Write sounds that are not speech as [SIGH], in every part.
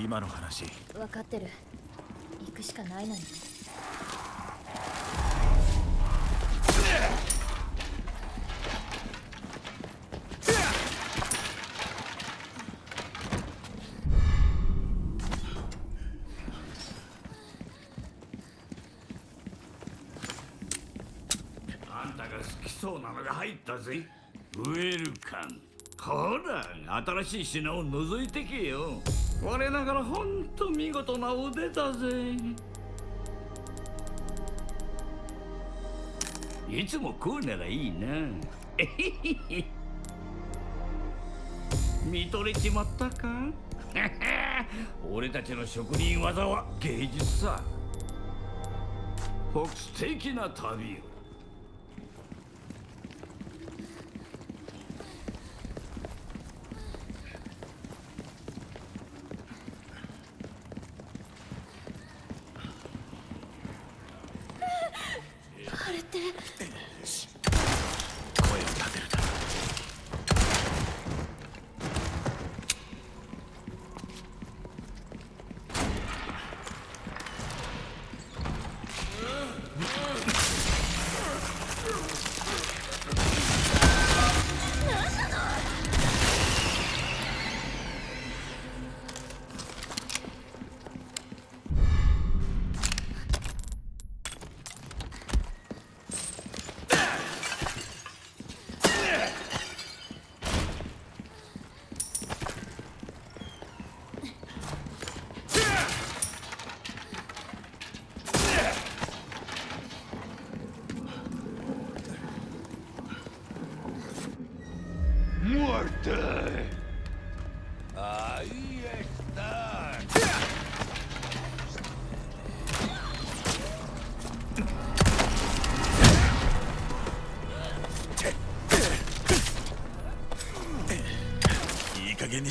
今の話。分かってる。行くしかないのに。あんたが好きそうなのが入ったぜ。ウェルカム。ほら新しい品を覗いてけよ我ながらほんと見事な腕だぜ。いつもこうならいいな。えへへへ見とれちまったか？[LAUGHS] 俺たちの職人技は芸術さ。フォックス的な旅を。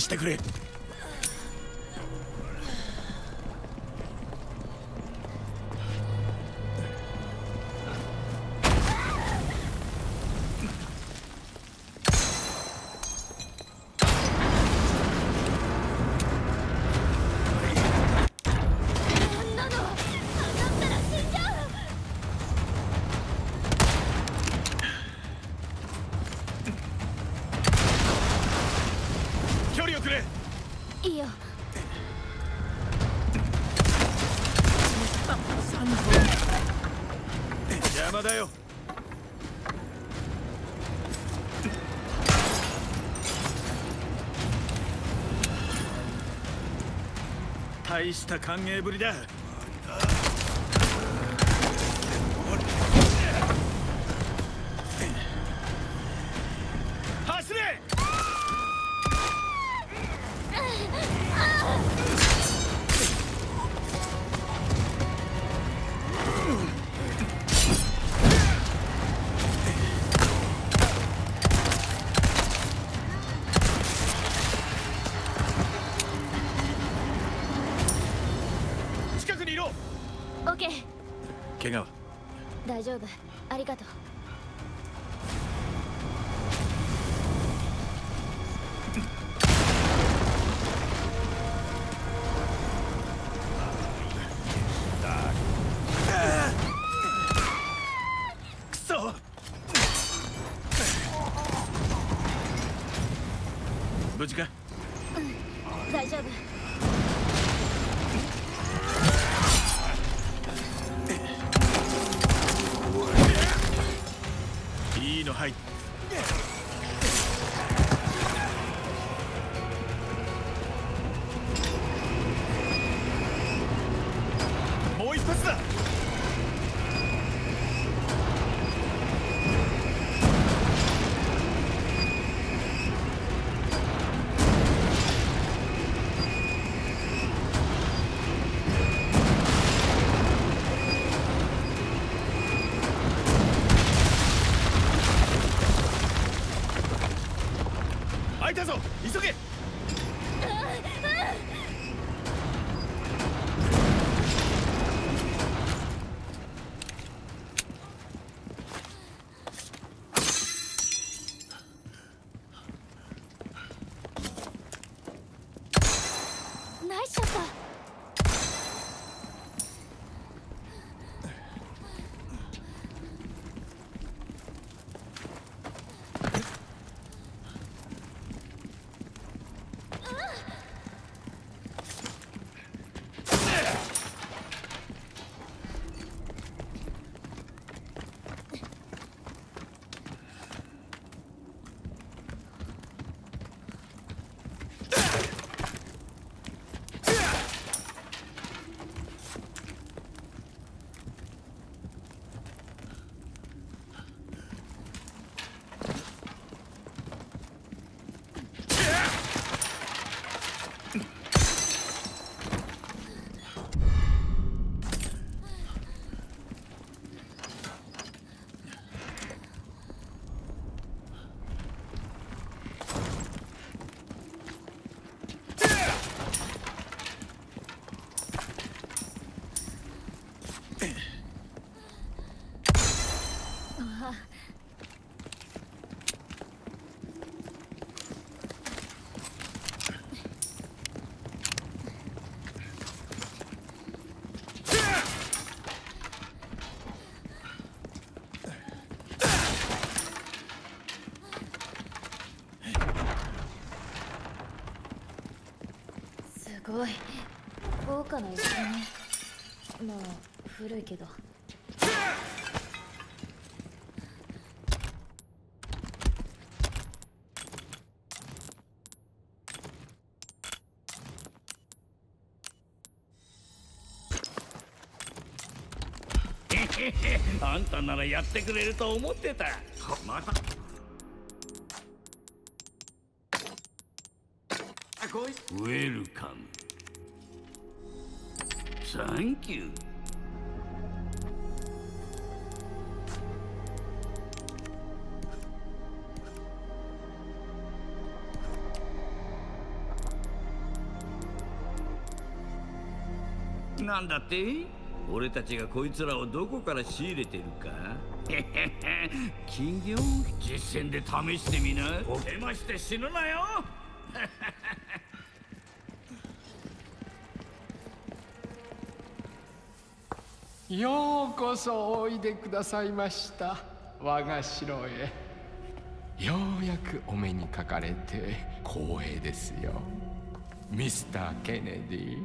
してくれ大した歓迎ぶりだ。大丈夫。ありがとう。一つだ。ごい。豪華な椅子だね。まあ古いけど。[LAUGHS] あんたならやってくれると思ってた。また。ウェルカムサンキューなんだって俺たちがこいつらをどこから仕入れてるか? [LAUGHS] 金魚?実戦で試してみな。ボケまして死ぬなよようこそおいでくださいました。我が城へ。ようやくお目にかかれて光栄ですよ。ミスター・ケネディ。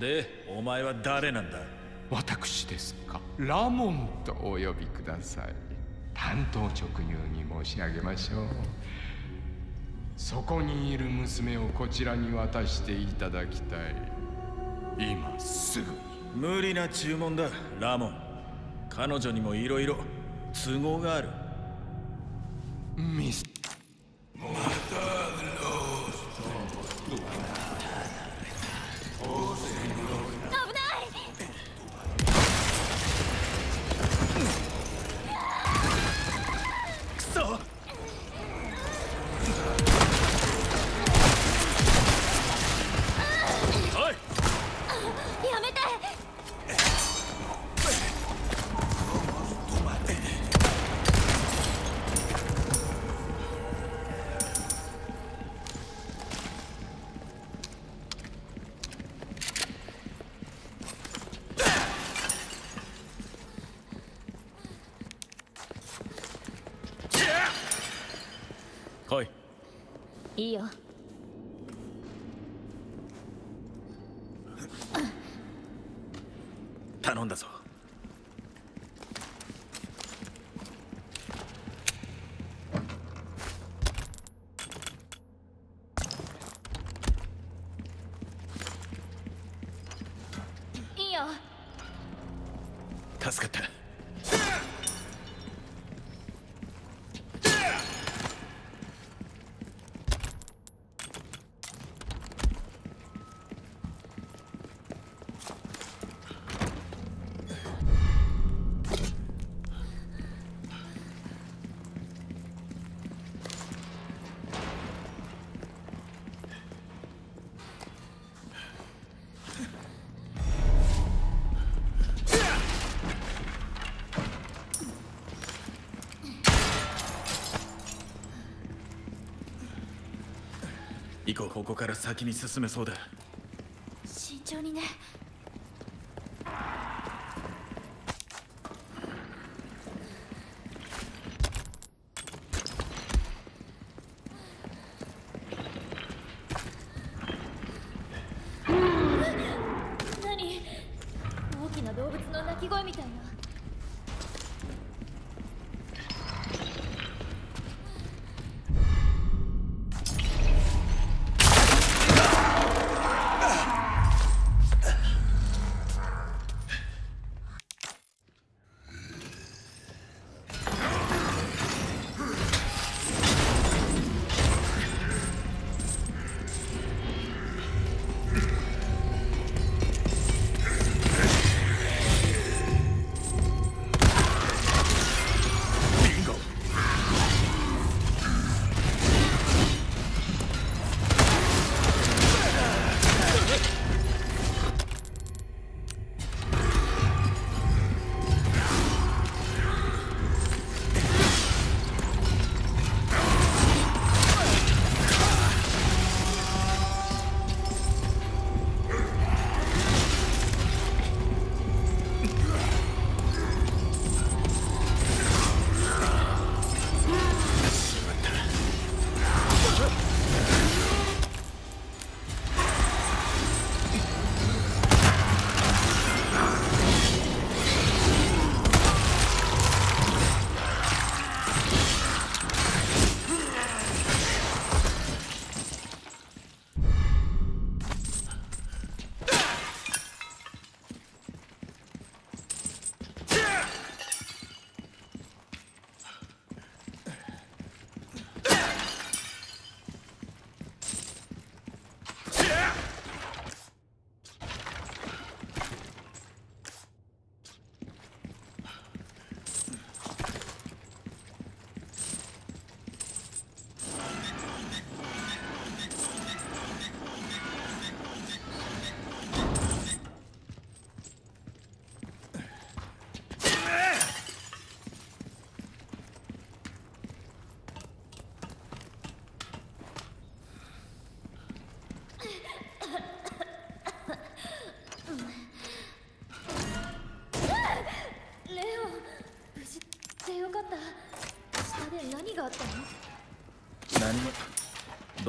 でお前は誰なんだ？私ですか。ラモンとお呼びください。担当直入に申し上げましょう。そこにいる娘をこちらに渡していただきたい。今すぐ。に無理な注文だラモン。彼女にもいろいろ都合がある。ミスいいよ。頼んだぞ。以降ここから先に進めそうだ。慎重にね。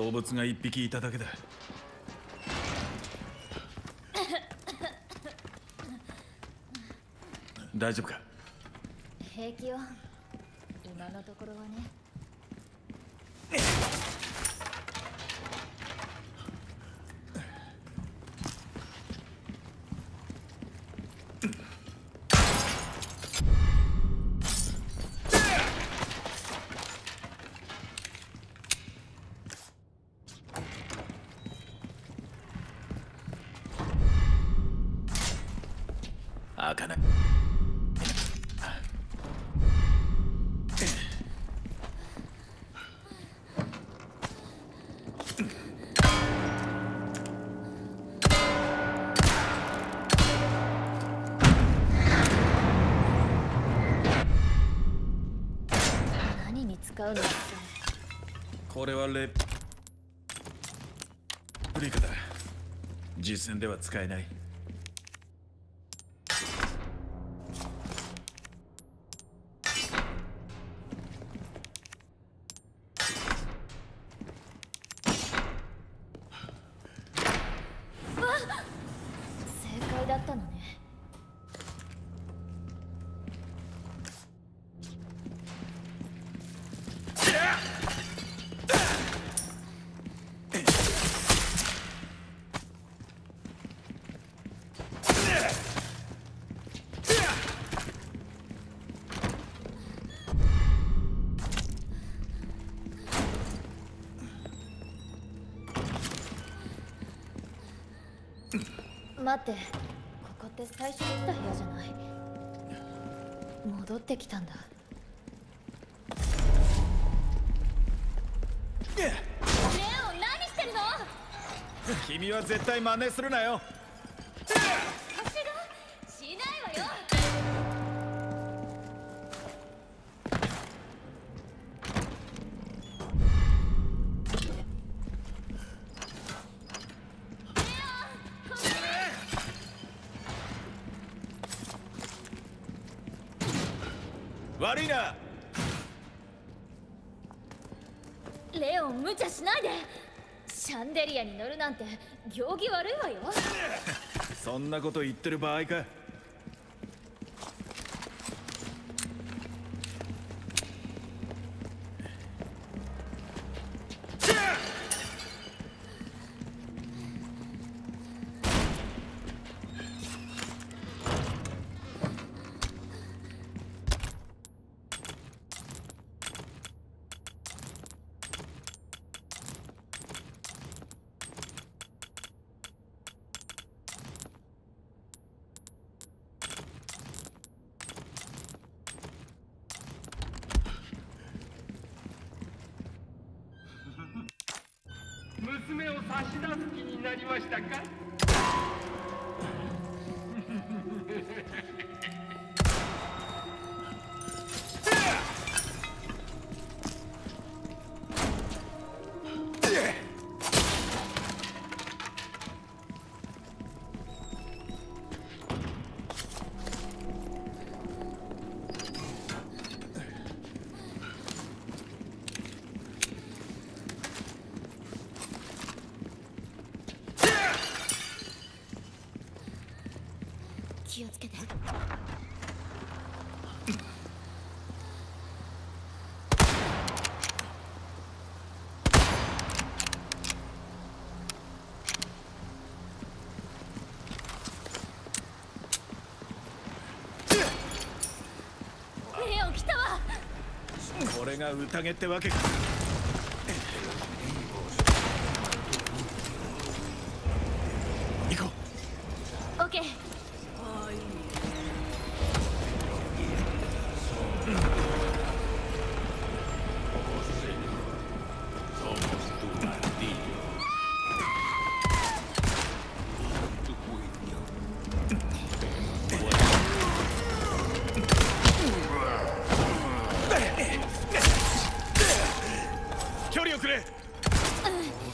動物が一匹いただけだ。大丈夫か？平気よ。今のところはね。これはレプリカだ。実戦では使えない。待ってここって最初に来た部屋じゃない。戻ってきたんだ。レオン何してるの君は絶対真似するなよ。悪いな。レオン無茶しないで。シャンデリアに乗るなんて行儀悪いわよ。[LAUGHS] そんなこと言ってる場合か足助けになりましたか？これが宴ってわけか。Oh.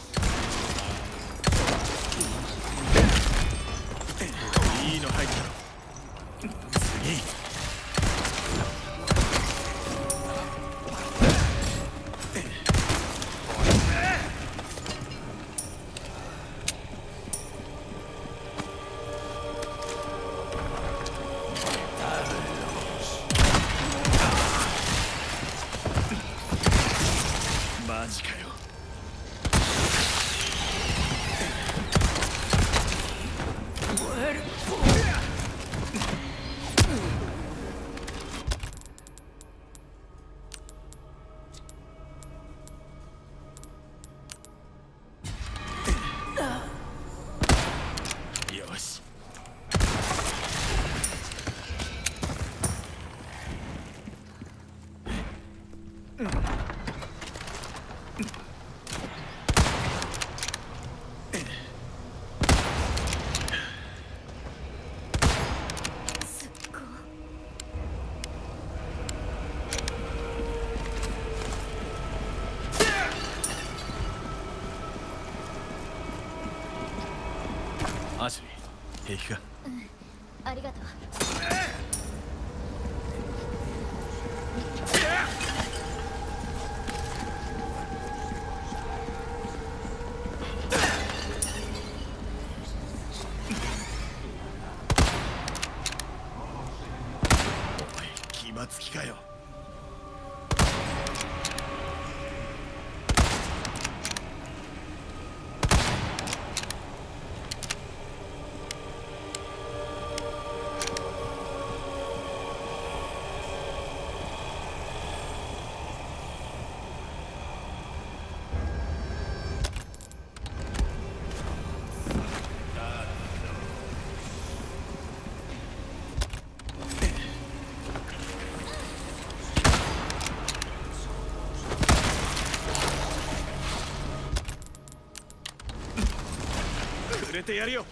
す気まつきかよ。てやるよ。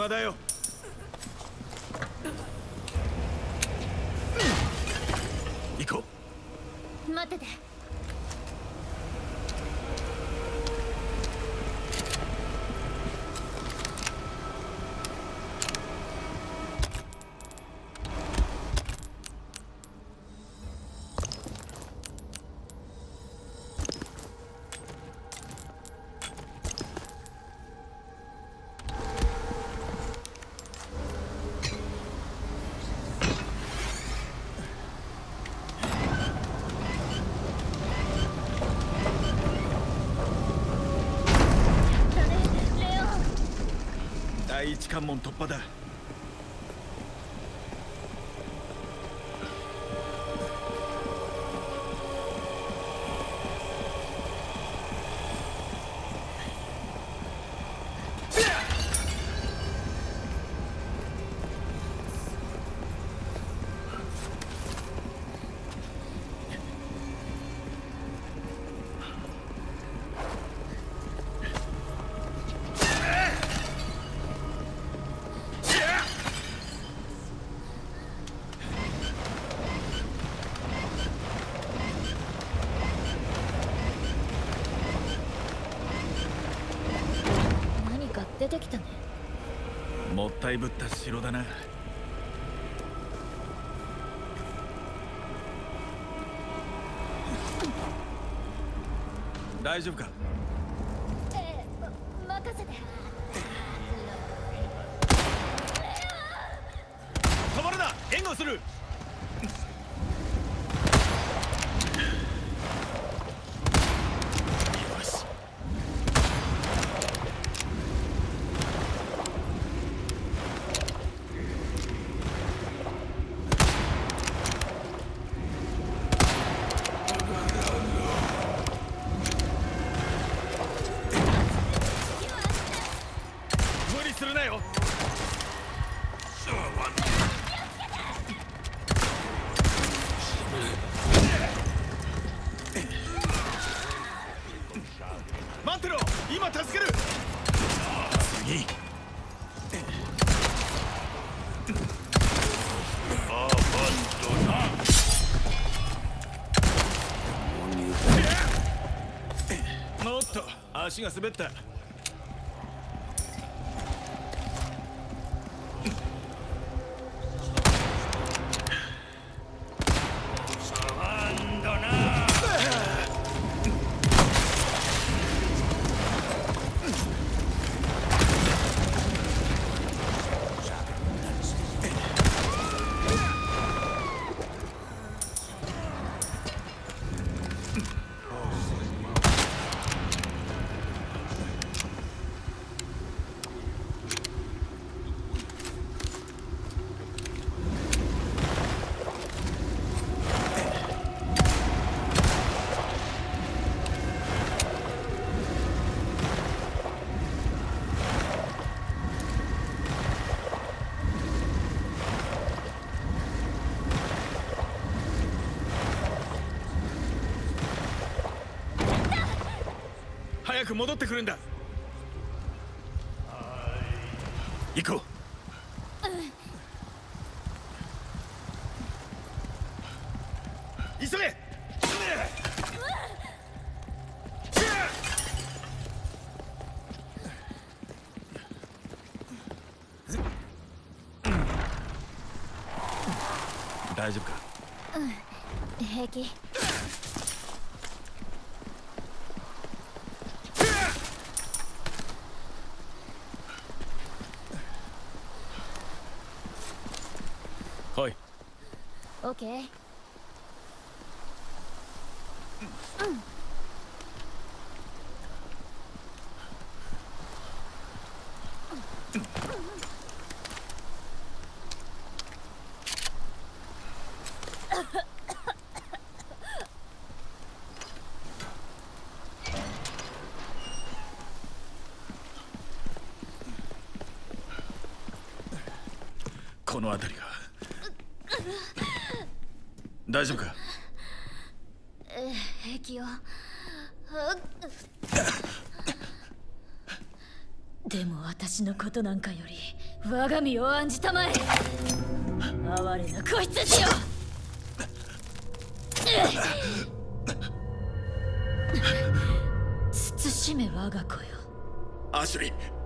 邪魔だよ関門突破だてきたね。もったいぶった城だな。大丈夫か？が滑った。早く戻ってくるんだ。行こう。急げ。大丈夫か？平気オッケーこの辺りが。大丈夫か？平気よ。でも私のことなんかより我が身を案じたまえ。哀れな子羊よ慎め我が子よ。アシュリー